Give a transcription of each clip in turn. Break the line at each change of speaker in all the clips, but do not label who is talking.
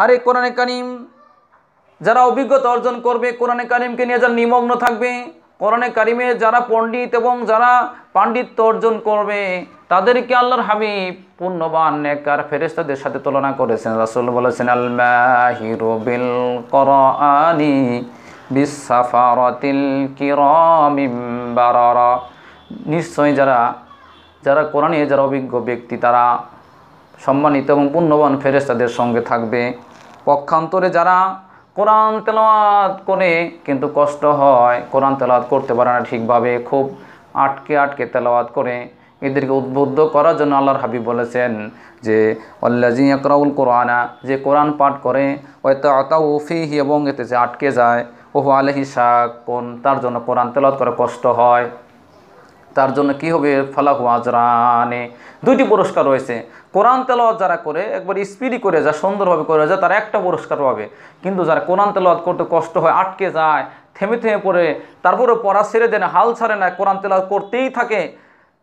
আর এই কোরআনে কারিম, যারা অভিজ্ঞতা অর্জন করবে, কোরআনে কারিমকে নিয়ে যারা নিমগ্ন থাকবে, কোরআনে কারিমে যারা পণ্ডিত এবং যারা পাণ্ডিত্য অর্জন করবে, তাদেরকে আল্লাহর হাবিব পূর্ণবান নেকার ফেরেস্তাদের সাথে তুলনা করেছেন। রাসুল বলেছেন আল মাহিরু বিল কোরআনি বিসাফারাতিল কিরামিম বারারা। নিশ্চয়ই যারা যারা কোরআনে যারা অভিজ্ঞ ব্যক্তি, তারা সম্মানিত এবং পুণ্যবান ফেরেস্তাদের সঙ্গে থাকবে। পক্ষান্তরে যারা কোরআন তেলাওয়াত করে কিন্তু কষ্ট হয়, কোরআন তেলাওয়াত করতে পারে না ঠিকভাবে, খুব আটকে আটকে তেলাওয়াত করে, এদেরকে উদ্বুদ্ধ করার জন্য আল্লাহর হাবিব বলেছেন যে অল্লাজি আকরাউল কোরআনা যে কোরআন পাঠ করে হয়তো আতাউ ফিহি এবং এতে যে আটকে যায়, ওহু আলহি শাক কোন তার জন্য কোরআন তেলাওয়াত করে কষ্ট হয়। তার জন্য কি হবে? ফালাহু আজরানে। দুইটি পুরস্কার রয়েছে। কোরআন তেলাওয়াত যারা করে, একবার স্পিডি করে যা, সুন্দরভাবে করে যায় তারা একটা পুরস্কার পাবে কিন্তু যারা কোরআন তেলাওয়াত করতে কষ্ট হয়, আটকে যায়, থেমে থেমে পড়ে, তারপরে পড়া ছেড়ে দেয় না, হাল ছাড়ে না, কোরআন তেলাওয়াত করতেই থাকে,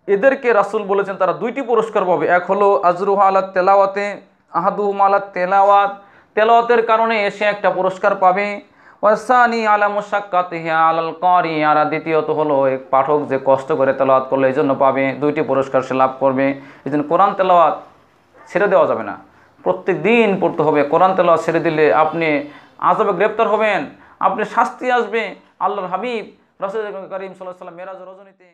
এদেরকে রাসূল বলেছেন তারা দুইটি পুরস্কার পাবে। এক হলো, আজরুহ আলা তেলাওয়াতে, আহাদুহুম আলা তেলাওয়াত। তেলাওয়াতের কারণে এসে একটা পুরস্কার পাবে। ওয়াসানি আলা মুশাক্কাতিহি আলাল কারি। আর দ্বিতীয়ত হলো, এক পাঠক যে কষ্ট করে তেলাওয়াত করলে, এই জন্য পাবে দুইটি পুরস্কার সে লাভ করবে। এই জন্য কোরআন তেলাওয়াত ছেড়ে দেওয়া যাবে না। প্রত্যেক দিন পড়তে হবে। কোরআন তেলাওয়াত ছেড়ে দিলে আপনি আজবে গ্রেপ্তার হবেন, আপনি শাস্তি আসবে। আল্লাহর হাবিব রাসুল করিম সাল্লাহ সাল্লাম মেরাজ রজনীতে